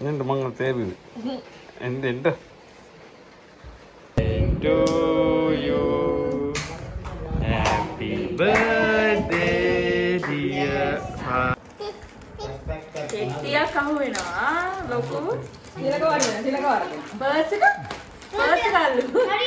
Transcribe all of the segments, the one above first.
එන්න මං තේරුද එන්න එන්න. To you. Happy birthday dear කෙට්ටියක් අහු වෙනවා ලොකු තිලක වර්ගන තිලක වර්ගන බර්ස් එක බර්ස් ගල්ලු Birthday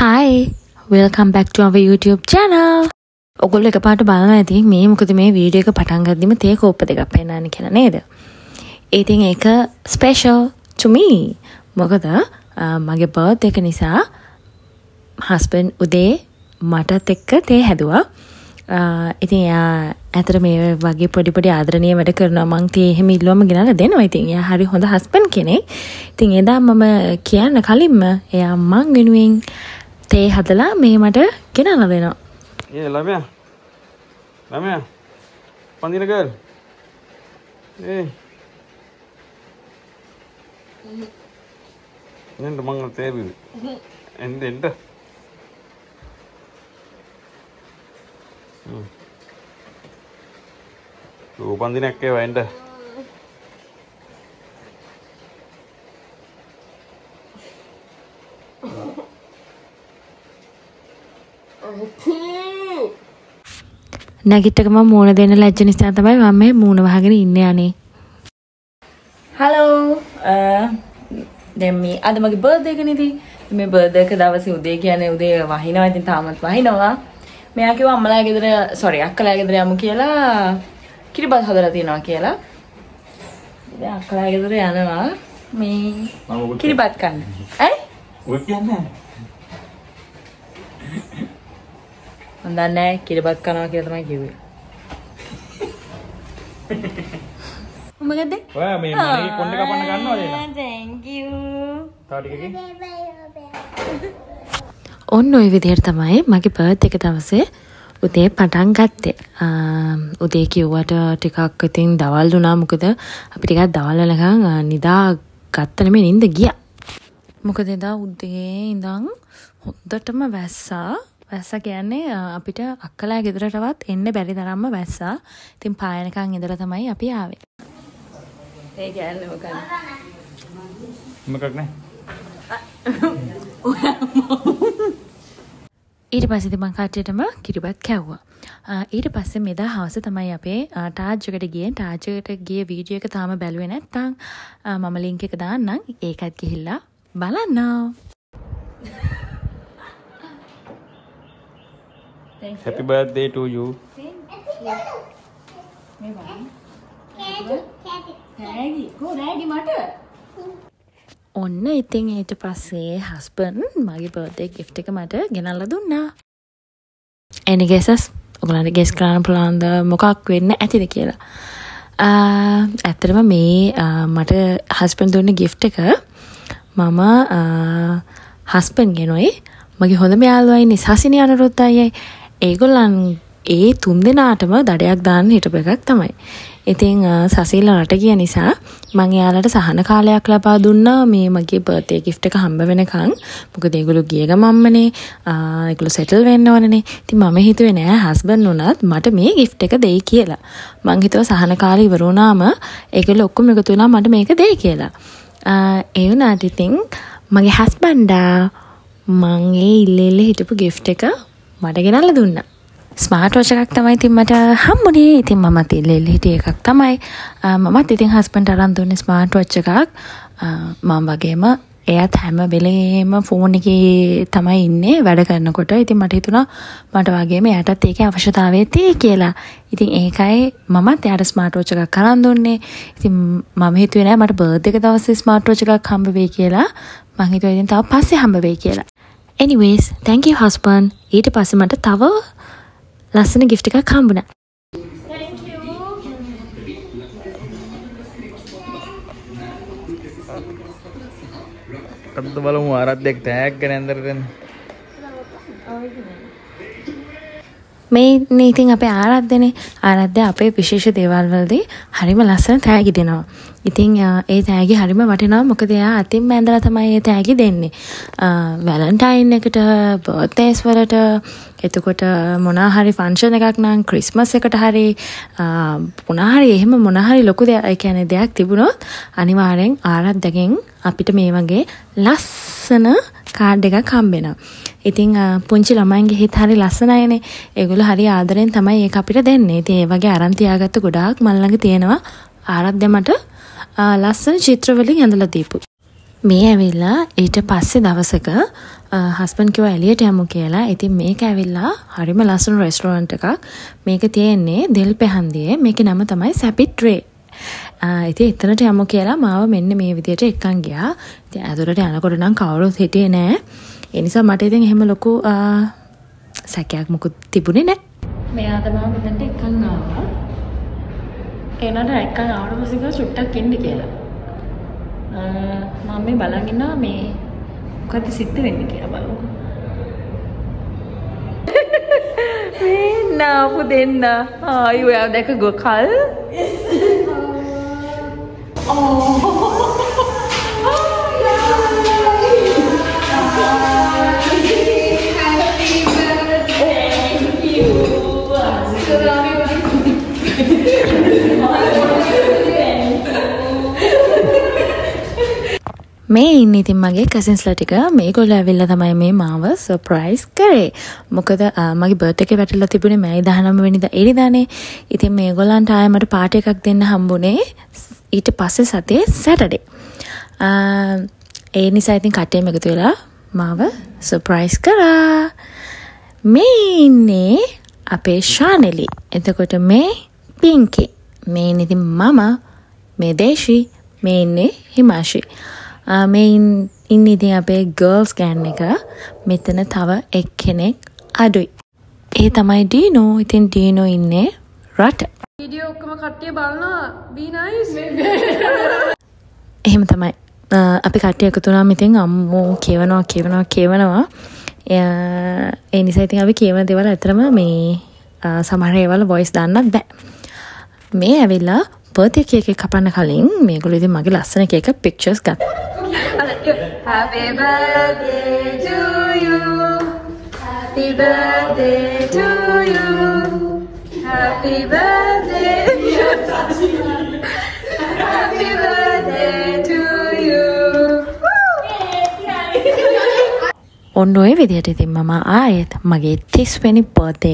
hi welcome back to our YouTube channel. ඔගොල්ලෝ එකපාරට බලනවා ඇති මේ මොකද මේ වීඩියෝ එක පටන් ගද්දිම තේ කෝප්ප දෙකක් පෙන්නන්න කියලා නේද? ඉතින් ඒක ස්පෙෂල් to me. මොකද අ, මගේ බර්ත් එක නිසා හස්බන් උදේ මටත් එක්ක තේ හැදුවා. අ, ඉතින් එයා ඇතර මේ වගේ පොඩිපොඩි ආදරණය වැඩ කරනවා. මං තේ එහෙම ඉල්ලුවම ගෙනලා දෙනවා. ඉතින් එයා හරි හොඳ හස්බන් කෙනෙක්. ඉතින් එදා මම කියන්න කලින්ම එයා මං වෙනුවෙන් තේ හදලා මේ මට ගෙනල්ලා දෙනවා. ඒ ළමයා. ළමයා. පන්දින ගල්. ඒ. එන්න මං තේරුද එන්න එන්න. රූපන්දිනයක් ඒවා එන්න. නැගිට්ටකම මූුණ දෙන්න ලැජ්ජ නිසා තමයි මම මේ මූුණ වහගෙන ඉන්න යනේ හලෝ දැන් මේ අද මගේ බර්ත්ඩේ එක නේද? මේ බර්ත්ඩේ එක දවසේ උදේ කියන්නේ උදේ වහිනවා. ඉතින් තාමත් වහිනවා. මෙයා කිව්වා අම්මලා ගෙදර සෝරි අක්කලා ගෙදර යමු කියලා කිරිබත් හදලා තියනවා කියලා. ඉතින් අක්කලා ගෙදර යනවා මේ කිරිබත් කන්න. ඇයි ඔය කියන්නේ මම දන්නේ නැහැ කිරිබත් කනවා කියලා තමයි කිව්වේ. මොකද ඔයා මේ මගේ කොණ්ඩේ කපන්න ගන්නවද එන thank you. තව ටිකකින් ඔන්න ඔය විදිහට තමයි මගේ බර්ත් එක දවසේ උදේ පටන් ගත්තේ. උදේ කිව්වට ටිකක් ඉතින් දවල් දුනා. මොකද අපි ටිකක් දවල් වෙනකන් නිදා ගත්ත නෙමෙයි නින්ද ගියා. මොකද එදා උදේ ඉඳන් හොඳටම වැස්සා වැස්සා කියන්නේ අපිට අක්කලා ගෙදරටවත් එන්න බැරි තරම්ම වැස්සා ඉතින් පායනකන් ඉඳලා තමයි අපි ආවේ ඒ කියන්නේ මොකක්ද මොකක් නෑ ඊට පස්සේ මං කට්ටියටම කිරිබත් කැව්වා. ඊට පස්සේ මෙදා හවස තමයි අපේ ටාජ් එකට ගියේ. ටාජ් එකට ගිය වීඩියෝ එක තාම බැලුවේ නැත්නම් මම ලින්ක් එක දාන්නම්. ඒකත් ගිහිල්ලා බලන්න. Happy birthday to you ඔන්න ඉතින් ඊට පස්සේ හස්බන් මගේ බර්ත්ඩේ gift එක මට ගෙනල්ලා දුන්නා. any guesses? ඔයගලන්ට guess කරන්න පුළුවන්ද මොකක් වෙන්න ඇතිද කියලා? ඇත්තටම මේ මට හස්බන් දුන්න gift එක මම හස්බන් ගෙනුයි මගේ හොඳම යාළුවා ඉන්නේ සසිනි අනුරුද්ධ අයියයි. ඒගොල්ලන් ඒ තුන් දෙනාටම දඩයක් දාන්න හිටපු එකක් තමයි. ඉතින් අ, සසීල රට ගිය නිසා මං එයාලට සහන කාලයක් ලබා දුන්නා මේ මගේ බර්ත්ඩේ gift එක හම්බ වෙනකන්. මොකද ඒගොල්ලෝ ගිය ගමම්මනේ ආ, ඒගොල්ලෝ settle වෙන්න ඕනනේ. ඉතින් මම හිතුවේ නෑ හස්බන්ඩ් උනත් මට මේ gift එක දෙයි කියලා. මං හිතුවා සහන කාලේ ඉවර වුණාම ඒගොල්ලෝ ඔක්කොම එකතු වෙලා මට මේක දෙයි කියලා. ආ, ඒ වුණාට ඉතින් මගේ හස්බන්ඩා මං ඒ ඉල්ලෙල්ල හිටපු gift එක මට ගෙනල්ලා දුන්නා. ස්මාර්ට් වොච් එකක් තමයි ඉතින් මට හම්බුනේ. ඉතින් මමත් ඉල්ලෙල්ල හිටිය එකක් තමයි. ආ, මමත් ඉතින් හස්බන්ඩ් අරන් දුන්නේ ස්මාර්ට් වොච් එකක්. ආ, මම වගේම එයත් හැම වෙලේම ෆෝන් එකේ තමයි ඉන්නේ වැඩ කරනකොට. ඉතින් මට හිතුණා මට වගේම එයාටත් ඒකේ අවශ්‍යතාවය තියෙයි කියලා. ඉතින් ඒකයි මමත් එයාට ස්මාර්ට් වොච් එකක් අරන් දුන්නේ. ඉතින් මම හිතුවේ නෑ මට බර්ත්ඩේ එක දවසේ ස්මාර්ට් වොච් එකක් හම්බ වෙයි කියලා. මං හිතුවා ඉතින් තව පස්සේ හම්බ වෙයි කියලා. Anyways thank you husband. ඊට පස්සේ මට තව ලස්සන gift එකක් හම්බුණා අද බලමු ආරාධ්‍යයක් තෑග්ග නැන්දර දෙන්න මේ නීතින් අපේ ආරද්ධනේ ආරද්ධ අපේ විශේෂ දේවල්වලදී හරිම ලස්සන තෑගි දෙනවා. ඉතින් ඒ තෑගි හරිම වටිනවා මොකද එයා අතින් මැඳලා තමයි ඒ තෑගි දෙන්නේ. වැලන්ටයින් එකට බර්ත්ඩේස් වලට එතකොට මොනා හරි ෆන්ක්ෂන් එකක් නම් ක්‍රිස්මස් එකට හරි මොනා හරි එහෙම මොනා හරි ලොකු දෙයක් ඒ කියන්නේ දෙයක් තිබුණොත් අනිවාර්යෙන් ආරද්ධගෙන් අපිට මේ වගේ ලස්සන කාඩ් එකක් හම්බෙනවා. ඉතින් පුංචි ළමයින්ගේ හිත හරි ලස්සනයිනේ. ඒගොල්ලෝ හරි ආදරෙන් තමයි ඒක අපිට දෙන්නේ. ඉතින් ඒ වගේ අරන් තියාගත්ත ගොඩාක් මල් ළඟ තියෙනවා. ආරද්ද මට ලස්සන චිත්‍ර වලින් ඇඳලා දීපු. මේ ඇවිල්ලා ඊට පස්සේ දවසක හස්බන්ඩ් කිව්වා එළියට යමු කියලා. ඉතින් මේක ඇවිල්ලා හරිම ලස්සන රෙස්ටෝරන්ට් එකක්. මේක තියෙන්නේ දෙල් පෙහන්දියේ. මේකේ නම තමයි සැපිට් රේ. ඉතින් එතනට යමු කියලා මාව මෙන්න මේ විදියට එක්කන් ගියා. ඉතින් ඇතුළට යනකොට නම් කවුරුත් හිටියේ නෑ. ඒ නිසා මට ඉතින් එහෙම ලොකු සැකයක් මොකුත් තිබුණේ නෑ. මෙයා තමයි මෙතනට එක්කන් ආවා. එනට එක්කන් ආවට පස්සේ කිව්වා චුට්ටක් ඉන්න කියලා. මම මේ බලන් ඉන්නවා මේ මොකද්ද සිද්ධ වෙන්නේ කියලා බලමු. මේ නාපු දෙන්න. ආයි ඔයා දැක ගොකල්. මේ ඉන්න ඉතින් මගේ කසින්ස්ලා ටික මේගොල්ලෝ ඇවිල්ලා තමයි මේ මාව සර්ප්‍රයිස් කරේ. මොකද මගේ බර්ත් එකේ වැටලා තිබුණේ මැයි 19 වෙනිදා එරිදානේ. ඉතින් මේගොල්ලන්ට ආයෙ මට පාටි එකක් දෙන්න හම්බුනේ ඊට පස්සේ සතියේ සැටර්ඩේ. ඒ නිසා ඉතින් කට්ටියම එකතු වෙලා මාව සර්ප්‍රයිස් කරා. මේ ඉන්නේ අපේ ශානෙලි. එතකොට මේ පින්කි. මේ ඉතින් මම මේ දේශී මේ ඉන්නේ හිමාශි. මේ ඉන්න ඉතින් අපේ ගර්ල්ස් ගෑන් එක මෙතන තව එක්කෙනෙක් අඩුයි. ඒ තමයි ඩීනෝ ඉතින් ඩීනෝ ඉන්නේ රට. වීඩියෝ ඔක්කොම කට්ටිය බලනවා nice එහෙම තමයි. අපි කට්ටිය එකතු වුණාම ඉතින් අම්මෝ කියවනවා කියවනවා කියවනවා. ඒ නිසා ඉතින් අපි කියවන දේවල් ඇත්තටම මේ සමහර ඒවල වොයිස් දාන්නත් බෑ. මේ ඇවිල්ලා බර්ත්ඩේ කේක් කපන්න කලින් මේගොල්ලෝ ඉතින් මගේ ලස්සන කේක පික්චර්ස් ගත්තා. Happy birthday to you Happy birthday to you Happy birthday Happy birthday to you ඔන්න ඔය විදිහට ඉතින් මම ආයෙත් මගේ තිස්වෙනි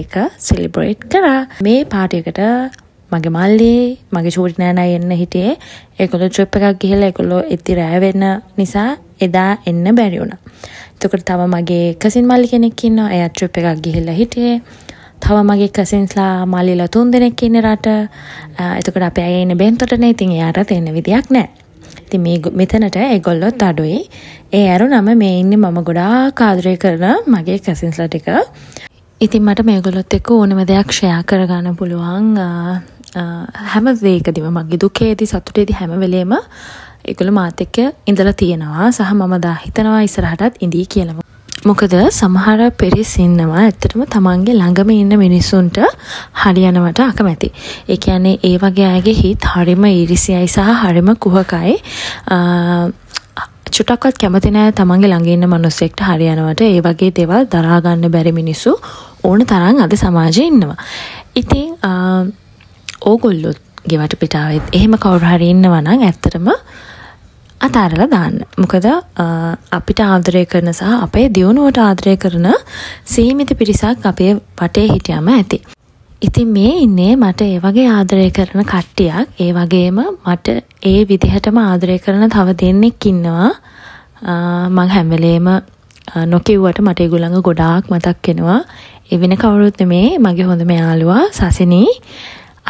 එක සෙලිබ්‍රේට් කරා. මේ පාටි එකට මගේ මල්ලි මගේ චූටි නෑනයි එන්න හිටියේ ඒගොල්ලෝ ට්‍රිප් එකක් ගිහලා ඒගොල්ලෝ ඉති රෑ වෙන නිසා එදා එන්න බැරි වුණා. එතකොට තව මගේ කසින් මල්ලි කෙනෙක් ඉන්නවා එයා ට්‍රිප් එකක් ගිහිල්ලා හිටියේ. තව මගේ කසින්ස්ලා මල්ලිලා තුන් දෙනෙක් ඉන්නේ රට. එතකොට අපේ අය ඉන්නේ බෙන්තොටනේ. ඉතින් එයාට එන්න විදියක් නැහැ. ඉතින් මේ මෙතනට ඒගොල්ලොත් අඩුයි. ඒ ඇරුණම මේ ඉන්නේ මම ගොඩාක් ආදරය කරන මගේ කසින්ස්ලා ටික. ඉතින් මට මේගොල්ලොත් එක්ක ඕනම දෙයක් ෂෙයා කරගන්න පුළුවන් හැම වේකදිම මගේ දුකේදී සතුටේදී හැම වෙලේම ඒගොල්ලෝ මාත් එක්ක ඉඳලා තියෙනවා සහ මම දා හිතනවා ඉස්සරහටත් ඉඳී කියලාම. මොකද සමහර පිරිස් ඉන්නවා ඇත්තටම තමන්ගේ ළඟම ඉන්න මිනිස්සුන්ට හරියනවට අකමැති. ඒ කියන්නේ ඒ වගේ අයගේ හිත් හරිම ඊරිසියයි සහ හරිම කුහකයි. චුටක්වත් කැමති නෑ තමන්ගේ ළඟ ඉන්න මිනිස්සෙක්ට හරියනවට ඒ වගේ දේවල් දරා ගන්න බැරි මිනිස්සු ඕන තරම් අද සමාජයේ ඉන්නවා. ඉතින් ඕගොල්ලොත් ගෙවට පිටාවෙත් එහෙම කවුරු හරි ඉන්නවා නම් ඇත්තටම අතාරලා දාන්න. මොකද අපිට ආදරය කරන සහ අපේ දියුණුවට ආදරය කරන සීමිත පිරිසක් අපේ වටේ හිටියම ඇති. ඉතින් මේ ඉන්නේ මට ඒ වගේ ආදරය කරන කට්ටියක්. ඒ වගේම මට ඒ විදිහටම ආදරය කරන තව දෙන්නෙක් ඉන්නවා. මං හැම වෙලේම නොකිව්වට මට ඒගොල්ලන්ව ගොඩාක් මතක් වෙනවා. ඒ වෙන කවුරුත් නෙමේ. මගේ හොඳම යාළුවා සසිනී.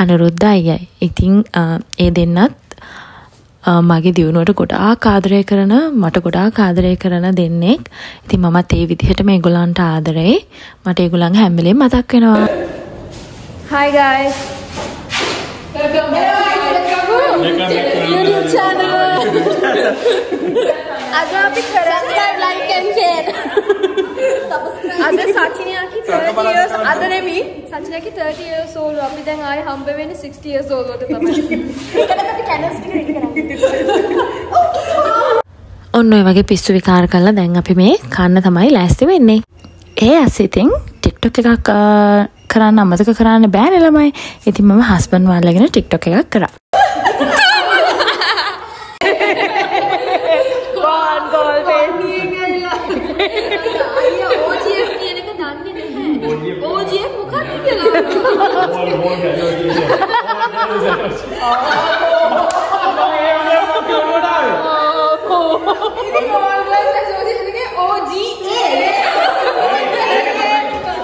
අනුරුද්ධ අයියයි. ඉතින් ඒ දෙන්නත් මගේ දියුණුවට ගොඩාක් ආදරය කරන මට ගොඩාක් ආදරය කරන දෙන්නෙක්. ඉතින් මමත් ඒ විදිහටම ඒගොල්ලන්ට ආදරෙයි. මට ඒගොල්ලන් හැම වෙලේම මතක් වෙනවා. Hi guys Welcome back YouTube channel අද අපි කරන්නේ like and share අද සචිනය සචිනකි 30 years old අපි දැන් ආයේ හම්බ වෙන්නේ 60 years old වලට තමයි. ඔන්න ඔය වගේ පිස්සු විකාර කරලා දැන් අපි මේ කන්න තමයි ලෑස්ති වෙන්නේ. ඒ ඇසිතින් ටික්ටොක් එකක් කරන්න අමතක කරන්න බෑනේ ළමයි. ඉතින් මම හස්බන්ඩ් වාල්ලාගෙන ටික්ටොක් එකක් කරා. අයියා OGF කියන එක දන්නේ නැහැ. OGF මොකක්ද කියලා. ඉතින් ඕල්ගර්ල්ස් ඇසෝසියේෂන් එකේ OGA.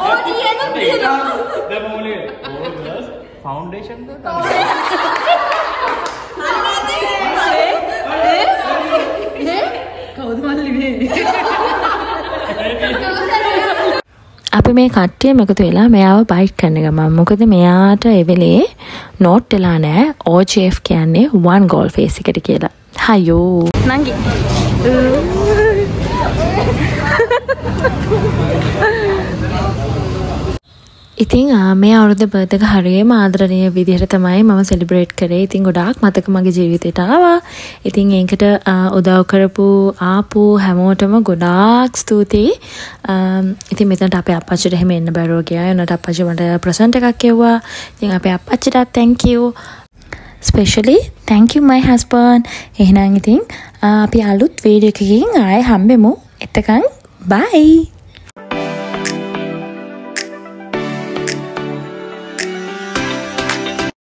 OGA එකක් තියෙනවා. ෆවුන්ඩේෂන් අපි මේ කට්ටියම එකතු වෙලා මෙයාව බයිට් කරන ගමන් මොකද මෙයාට එවෙලේ නෝට් වෙලා නෑ OGF කියන්නේ one goal face එකට කියලා. හයෝ. නංගි. ඉතින් ආ, මේ අවුරුද්ද බර්ත් එක හරියම ආදරණීය විදිහට තමයි මම සෙලිබ්‍රේට් කරේ. ඉතින් ගොඩාක් මතක මගේ ජීවිතේට ආවා. ඉතින් ඒකට ආ, උදව් කරපු ආපු හැමෝටම ගොඩාක් ස්තුතියි. ආම්, ඉතින් මෙතනට අපේ අප්පච්චිට එහෙම එන්න බැරුව ගියා. එනට අප්පච්චි මට ප්‍රසන්ට් එකක් එව්වා. ඉතින් අපේ අප්පච්චිටත් thank you. Specially thank you my husband. එහෙනම් ඉතින් ආ, අපි අලුත් වීඩියෝ එකකින් ආයෙ හම්බෙමු. එතකන් bye.